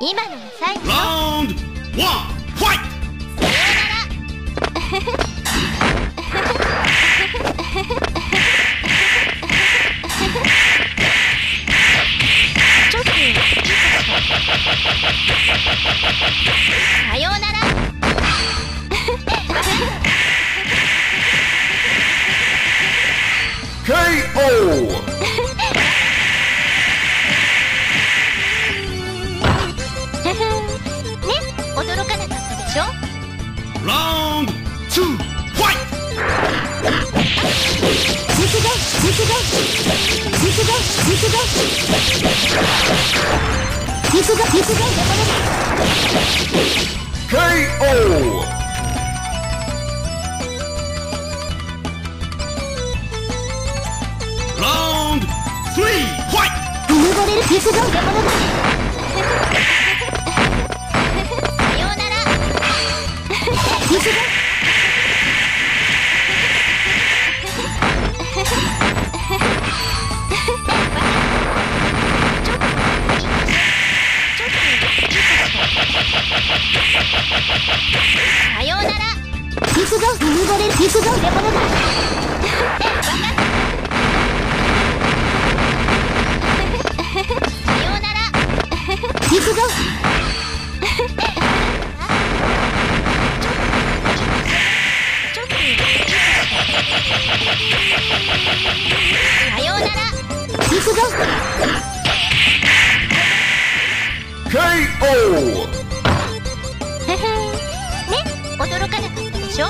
今のが最後よ Round one, fight! ちょっといいさようなら KO! なかったでしょ Round two, fight! 肉眼肉眼肉眼肉眼肉眼肉眼山根 KO! Round three, fight! うぬぼれる肉眼山根さら肉眼さようなら。行くぞ。KO! ね驚かなかったでしょ？